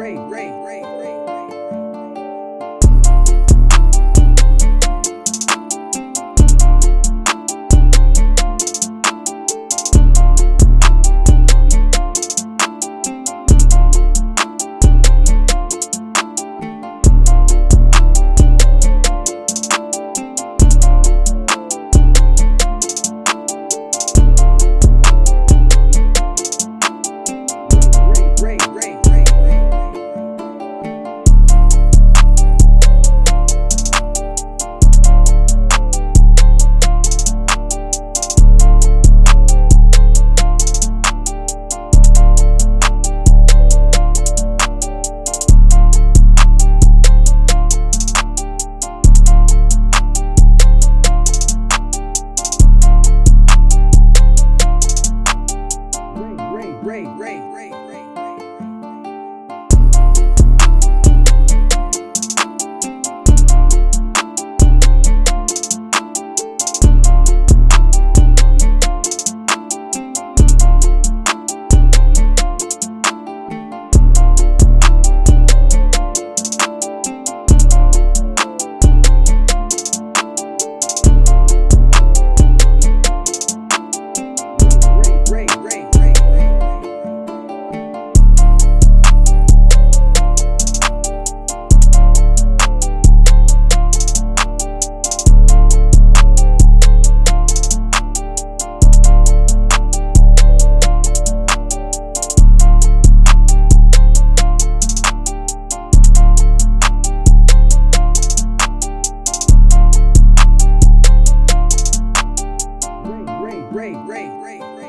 Ray, Ray, Ray. Ray, Ray, Ray. Ray, Ray, Ray, Ray.